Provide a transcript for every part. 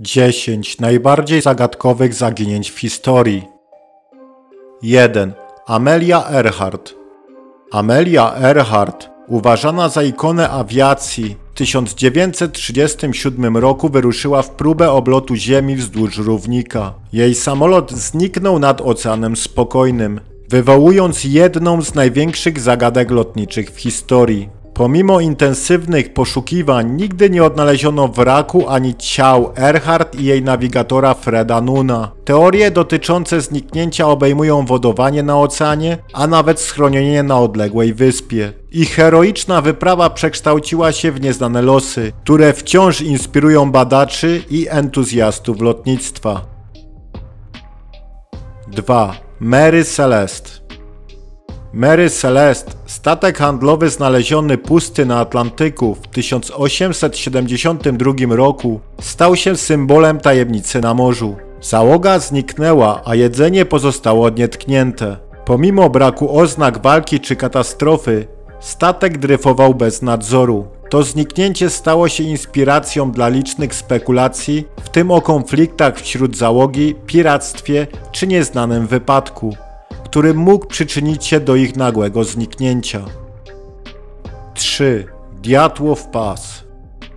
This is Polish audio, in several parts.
10 najbardziej zagadkowych zaginięć w historii. 1. Amelia Earhart Amelia Earhart, uważana za ikonę awiacji, w 1937 roku wyruszyła w próbę oblotu Ziemi wzdłuż równika. Jej samolot zniknął nad Oceanem Spokojnym, wywołując jedną z największych zagadek lotniczych w historii. Pomimo intensywnych poszukiwań nigdy nie odnaleziono wraku ani ciał Earhart i jej nawigatora Freda Nuna. Teorie dotyczące zniknięcia obejmują wodowanie na oceanie, a nawet schronienie na odległej wyspie. Ich heroiczna wyprawa przekształciła się w nieznane losy, które wciąż inspirują badaczy i entuzjastów lotnictwa. 2. Mary Celeste Mary Celeste, statek handlowy znaleziony pusty na Atlantyku w 1872 roku, stał się symbolem tajemnicy na morzu. Załoga zniknęła, a jedzenie pozostało nietknięte. Pomimo braku oznak walki czy katastrofy, statek dryfował bez nadzoru. To zniknięcie stało się inspiracją dla licznych spekulacji, w tym o konfliktach wśród załogi, piractwie czy nieznanym wypadku który mógł przyczynić się do ich nagłego zniknięcia. 3. Diatłow Pass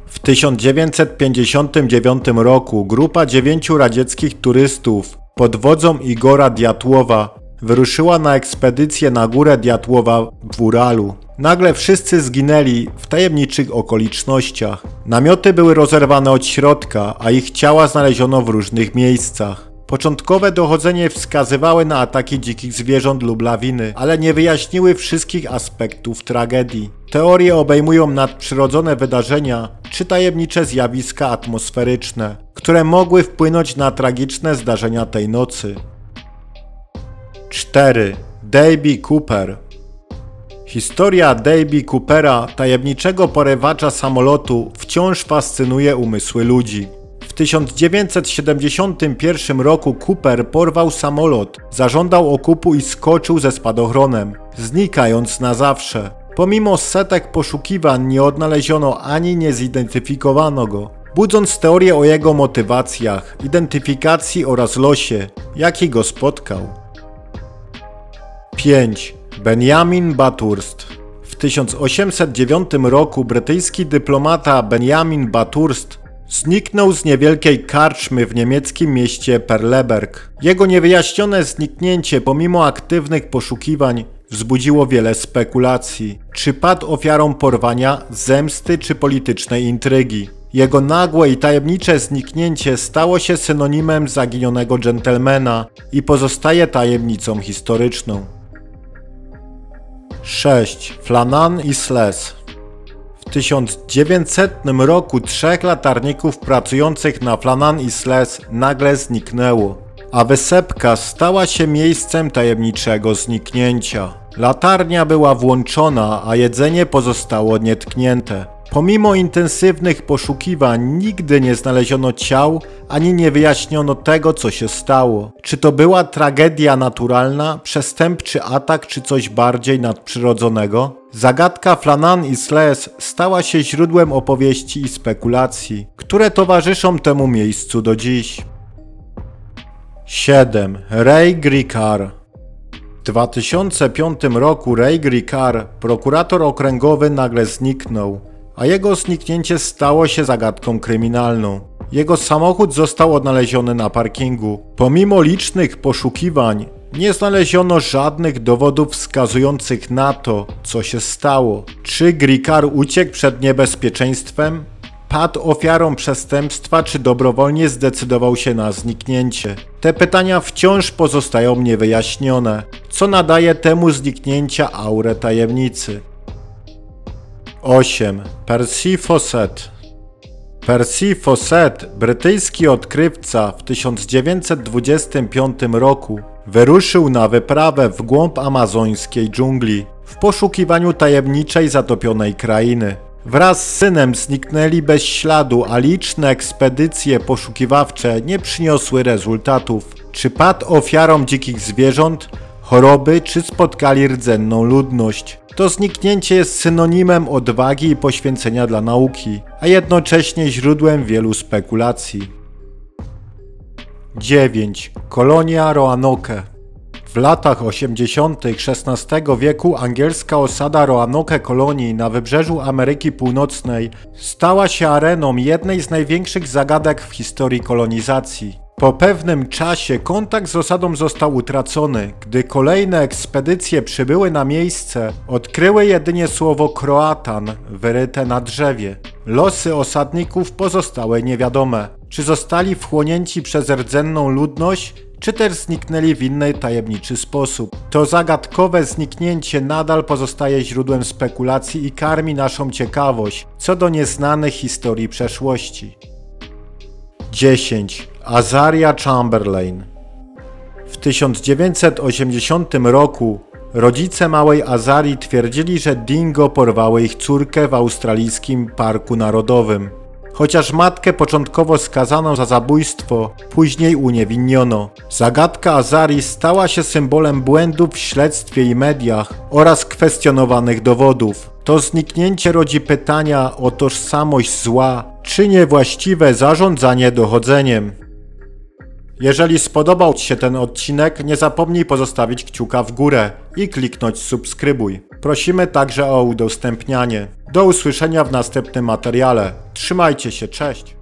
W 1959 roku grupa dziewięciu radzieckich turystów pod wodzą Igora Diatłowa wyruszyła na ekspedycję na górę Diatłowa w Uralu. Nagle wszyscy zginęli w tajemniczych okolicznościach. Namioty były rozerwane od środka, a ich ciała znaleziono w różnych miejscach. Początkowe dochodzenie wskazywały na ataki dzikich zwierząt lub lawiny, ale nie wyjaśniły wszystkich aspektów tragedii. Teorie obejmują nadprzyrodzone wydarzenia czy tajemnicze zjawiska atmosferyczne, które mogły wpłynąć na tragiczne zdarzenia tej nocy. 4. Davy Cooper Historia Davy Coopera, tajemniczego porywacza samolotu, wciąż fascynuje umysły ludzi. W 1971 roku Cooper porwał samolot, zażądał okupu i skoczył ze spadochronem, znikając na zawsze. Pomimo setek poszukiwań nie odnaleziono ani nie zidentyfikowano go, budząc teorię o jego motywacjach, identyfikacji oraz losie, jaki go spotkał. 5. Benjamin Bathurst W 1809 roku brytyjski dyplomata Benjamin Bathurst Zniknął z niewielkiej karczmy w niemieckim mieście Perleberg. Jego niewyjaśnione zniknięcie pomimo aktywnych poszukiwań wzbudziło wiele spekulacji. Czy padł ofiarą porwania, zemsty czy politycznej intrygi? Jego nagłe i tajemnicze zniknięcie stało się synonimem zaginionego dżentelmena i pozostaje tajemnicą historyczną. 6. Flanan i Sles 1900 roku trzech latarników pracujących na Flanan Isles nagle zniknęło, a wysepka stała się miejscem tajemniczego zniknięcia. Latarnia była włączona, a jedzenie pozostało nietknięte. Pomimo intensywnych poszukiwań nigdy nie znaleziono ciał, ani nie wyjaśniono tego, co się stało. Czy to była tragedia naturalna, przestępczy atak, czy coś bardziej nadprzyrodzonego? Zagadka Flanan i Sles stała się źródłem opowieści i spekulacji, które towarzyszą temu miejscu do dziś. 7. Ray Grikar w 2005 roku Ray Grikar, prokurator okręgowy, nagle zniknął a jego zniknięcie stało się zagadką kryminalną. Jego samochód został odnaleziony na parkingu. Pomimo licznych poszukiwań, nie znaleziono żadnych dowodów wskazujących na to, co się stało. Czy Grikar uciekł przed niebezpieczeństwem? Padł ofiarą przestępstwa, czy dobrowolnie zdecydował się na zniknięcie? Te pytania wciąż pozostają niewyjaśnione, co nadaje temu zniknięcia aurę tajemnicy. 8. Percy Fawcett Percy Fawcett, brytyjski odkrywca w 1925 roku wyruszył na wyprawę w głąb amazońskiej dżungli w poszukiwaniu tajemniczej zatopionej krainy. Wraz z synem zniknęli bez śladu, a liczne ekspedycje poszukiwawcze nie przyniosły rezultatów. Czy padł ofiarą dzikich zwierząt, choroby, czy spotkali rdzenną ludność? To zniknięcie jest synonimem odwagi i poświęcenia dla nauki, a jednocześnie źródłem wielu spekulacji. 9. Kolonia Roanoke w latach 80. XVI wieku angielska osada Roanoke kolonii na wybrzeżu Ameryki Północnej stała się areną jednej z największych zagadek w historii kolonizacji. Po pewnym czasie kontakt z osadą został utracony, gdy kolejne ekspedycje przybyły na miejsce, odkryły jedynie słowo Kroatan wyryte na drzewie. Losy osadników pozostały niewiadome. Czy zostali wchłonięci przez rdzenną ludność, czy też zniknęli w inny tajemniczy sposób. To zagadkowe zniknięcie nadal pozostaje źródłem spekulacji i karmi naszą ciekawość co do nieznanych historii przeszłości. 10. Azaria Chamberlain W 1980 roku rodzice małej Azarii twierdzili, że dingo porwały ich córkę w australijskim parku narodowym. Chociaż matkę początkowo skazano za zabójstwo, później uniewinniono. Zagadka Azarii stała się symbolem błędów w śledztwie i mediach oraz kwestionowanych dowodów. To zniknięcie rodzi pytania o tożsamość zła, czy niewłaściwe zarządzanie dochodzeniem. Jeżeli spodobał Ci się ten odcinek, nie zapomnij pozostawić kciuka w górę i kliknąć subskrybuj. Prosimy także o udostępnianie. Do usłyszenia w następnym materiale. Trzymajcie się, cześć!